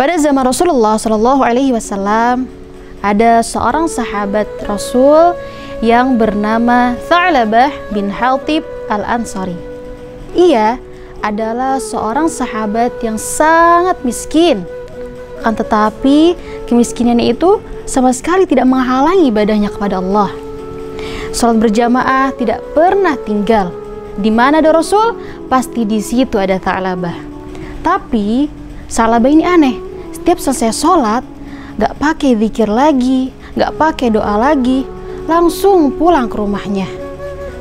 Pada zaman Rasulullah Shallallahu Alaihi Wasallam ada seorang sahabat Rasul yang bernama Tha'labah bin Haltib al Ansari. Ia adalah seorang sahabat yang sangat miskin. Akan tetapi kemiskinannya itu sama sekali tidak menghalangi ibadahnya kepada Allah. Salat berjamaah tidak pernah tinggal. Di mana ada Rasul, pasti di situ ada Tha'labah. Tapi Tha'labah ini aneh setiap selesai sholat gak pakai zikir lagi gak pakai doa lagi langsung pulang ke rumahnya.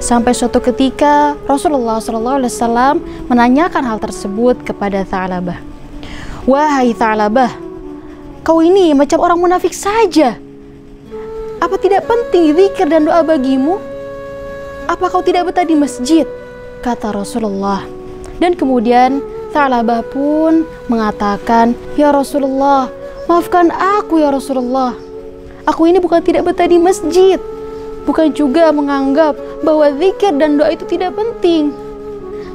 Sampai suatu ketika Rasulullah SAW menanyakan hal tersebut kepada Tha'labah. Wahai Tha'labah kau ini macam orang munafik saja. Apa tidak penting zikir dan doa bagimu? Apa kau tidak betah di masjid? kata Rasulullah. Dan kemudian Tha'labah pun mengatakan, Ya Rasulullah, maafkan aku ya Rasulullah. Aku ini bukan tidak betah di masjid, bukan juga menganggap bahwa zikir dan doa itu tidak penting.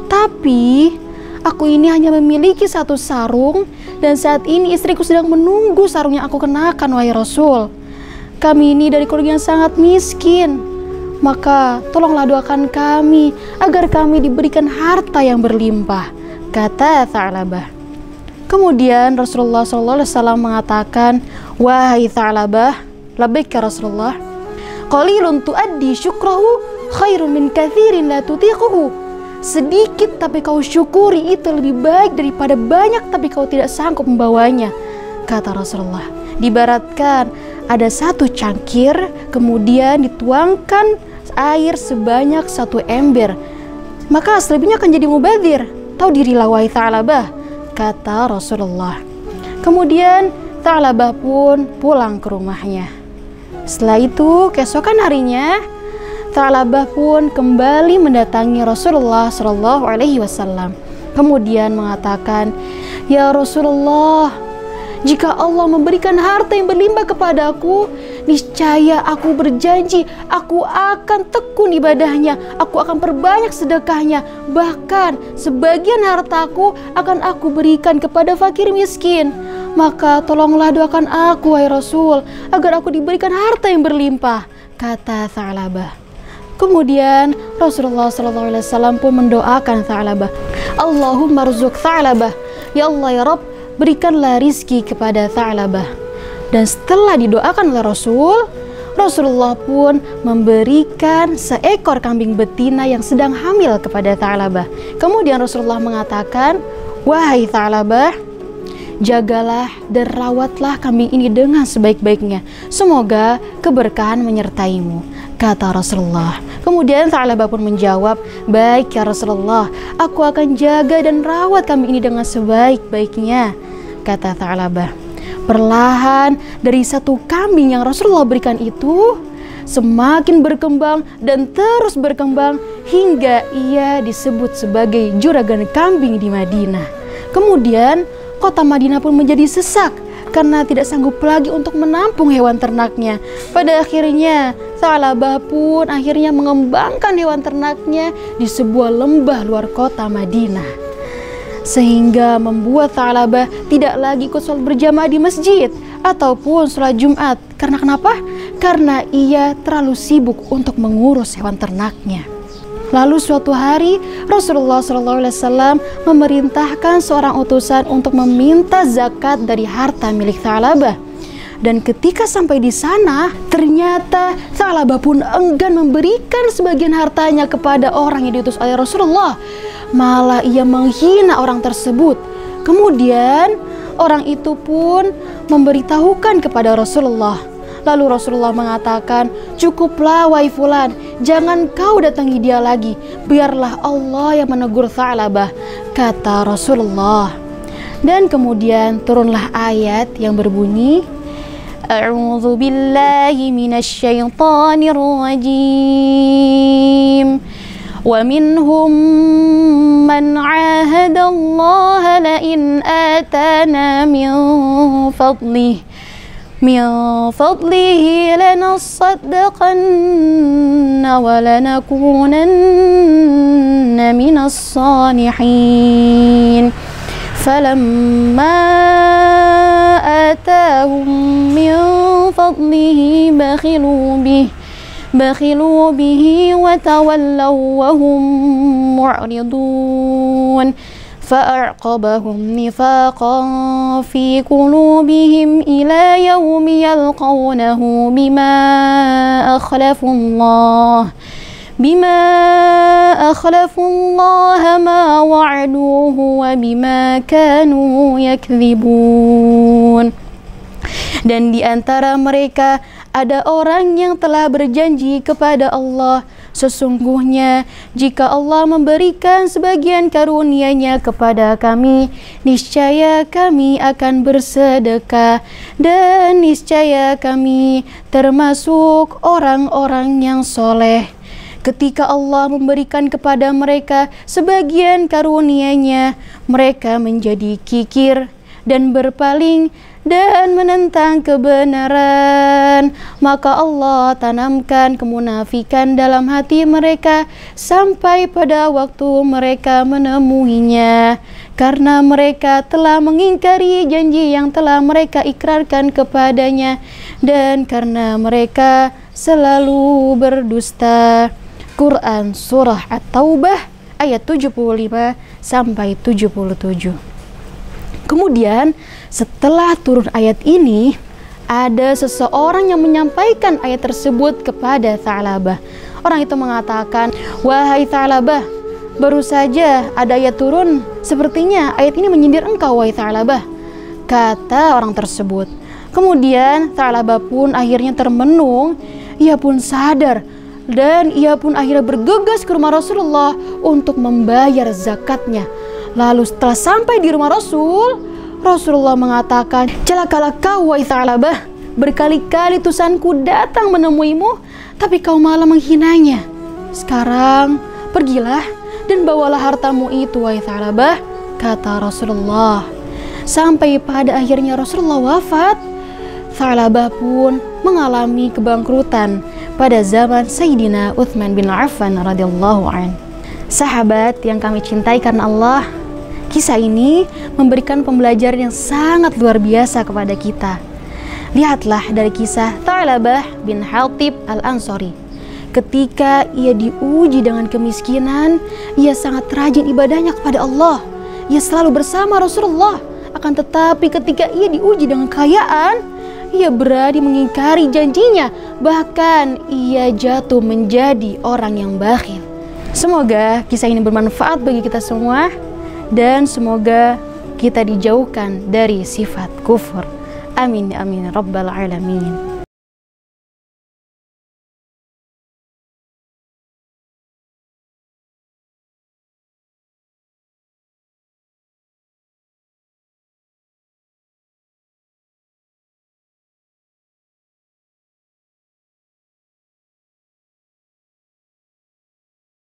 Tapi, aku ini hanya memiliki satu sarung dan saat ini istriku sedang menunggu sarung yang aku kenakan, wahai Rasul. Kami ini dari keluarga yang sangat miskin, maka tolonglah doakan kami agar kami diberikan harta yang berlimpah kata Tha'labah. Kemudian Rasulullah SAW mengatakan, Wahai Tha'labah, labbaik ya Rasulullah, qalilun tuaddi syukrahu khairun min kathirin la tutiquhu. Sedikit tapi kau syukuri itu lebih baik daripada banyak tapi kau tidak sanggup membawanya, kata Rasulullah. Dibaratkan ada satu cangkir, kemudian dituangkan air sebanyak satu ember, maka selebihnya akan jadi mubadir tahu dirilah wahai Tha'labah kata Rasulullah. Kemudian Tha'labah pun pulang ke rumahnya. Setelah itu keesokan harinya Tha'labah pun kembali mendatangi Rasulullah Shallallahu Alaihi Wasallam. Kemudian mengatakan ya Rasulullah jika Allah memberikan harta yang berlimpah kepadaku, niscaya aku berjanji aku akan tekun ibadahnya, aku akan perbanyak sedekahnya, bahkan sebagian hartaku akan aku berikan kepada fakir miskin. Maka tolonglah doakan aku, wahai Rasul, agar aku diberikan harta yang berlimpah, kata Tha'labah. Kemudian Rasulullah SAW pun mendoakan Tha'labah. Allahumma rizuk Tha'labah. Ya Allah ya Rabb, berikanlah rizki kepada Tha'labah. Dan setelah didoakan oleh Rasul, Rasulullah pun memberikan seekor kambing betina yang sedang hamil kepada Tha'labah. Kemudian Rasulullah mengatakan, Wahai Tha'labah, jagalah dan rawatlah kambing ini dengan sebaik-baiknya. Semoga keberkahan menyertaimu, kata Rasulullah. Kemudian Tha'labah pun menjawab, Baik ya Rasulullah, aku akan jaga dan rawat kambing ini dengan sebaik-baiknya kata Tha'labah. Perlahan dari satu kambing yang Rasulullah berikan itu semakin berkembang dan terus berkembang hingga ia disebut sebagai juragan kambing di Madinah. Kemudian kota Madinah pun menjadi sesak karena tidak sanggup lagi untuk menampung hewan ternaknya. Pada akhirnya, Tha'labah pun akhirnya mengembangkan hewan ternaknya di sebuah lembah luar kota Madinah sehingga membuat Tha'labah tidak lagi ikut sholat berjamaah di masjid ataupun sholat Jumat. Karena kenapa? Karena ia terlalu sibuk untuk mengurus hewan ternaknya. Lalu suatu hari Rasulullah SAW memerintahkan seorang utusan untuk meminta zakat dari harta milik Tha'labah. Dan ketika sampai di sana, ternyata Tha'labah pun enggan memberikan sebagian hartanya kepada orang yang diutus oleh Rasulullah malah ia menghina orang tersebut. Kemudian orang itu pun memberitahukan kepada Rasulullah. Lalu Rasulullah mengatakan, "Cukuplah wahai fulan, jangan kau datangi dia lagi. Biarlah Allah yang menegur Tha'labah," kata Rasulullah. Dan kemudian turunlah ayat yang berbunyi, A'udzu billahi minasyaitonir rajim. ومنهم من عاهد الله لئن آتانا من فضله من فضله لنصدقن ولنكونن من الصالحين. فلما آتاهم من فضله بخلوا به بخلوا به وتولوا وهم معرضون. فأعقبهم نفاقا في قلوبهم إلى يوم يلقونه بما أخلفوا الله بما أخلفوا الله ما وعدوه وبما كانوا يكذبون. Dan di antara mereka ada orang yang telah berjanji kepada Allah Sesungguhnya jika Allah memberikan sebagian karunia-Nya kepada kami, niscaya kami akan bersedekah dan niscaya kami termasuk orang-orang yang soleh. Ketika Allah memberikan kepada mereka sebagian karunia-Nya, mereka menjadi kikir dan berpaling dan menentang kebenaran. Maka Allah tanamkan kemunafikan dalam hati mereka sampai pada waktu mereka menemuinya. Karena mereka telah mengingkari janji yang telah mereka ikrarkan kepadanya dan karena mereka selalu berdusta. Quran Surah At-Taubah ayat 75 sampai 77 Kemudian setelah turun ayat ini, ada seseorang yang menyampaikan ayat tersebut kepada Tha'labah. Orang itu mengatakan, Wahai Tha'labah, baru saja ada ayat turun, sepertinya ayat ini menyindir engkau, wahai Tha'labah. Kata orang tersebut. Kemudian Tha'labah pun akhirnya termenung, ia pun sadar dan ia pun akhirnya bergegas ke rumah Rasulullah untuk membayar zakatnya. Lalu setelah sampai di rumah Rasul, Rasulullah mengatakan, Celakalah kau, wahai Tha'labah. Berkali-kali tusanku datang menemuimu, tapi kau malah menghinanya. Sekarang, pergilah dan bawalah hartamu itu, wahai Tha'labah, kata Rasulullah. Sampai pada akhirnya Rasulullah wafat, Tha'labah pun mengalami kebangkrutan pada zaman Sayyidina Uthman bin Affan radhiyallahu an. Sahabat yang kami cintai karena Allah, Kisah ini memberikan pembelajaran yang sangat luar biasa kepada kita. Lihatlah dari kisah Ta'labah bin Hatib al-Ansari. Ketika ia diuji dengan kemiskinan, ia sangat rajin ibadahnya kepada Allah. Ia selalu bersama Rasulullah. Akan tetapi ketika ia diuji dengan kekayaan, ia berani mengingkari janjinya. Bahkan ia jatuh menjadi orang yang bakhil. Semoga kisah ini bermanfaat bagi kita semua dan semoga kita dijauhkan dari sifat kufur. Amin amin rabbal alamin.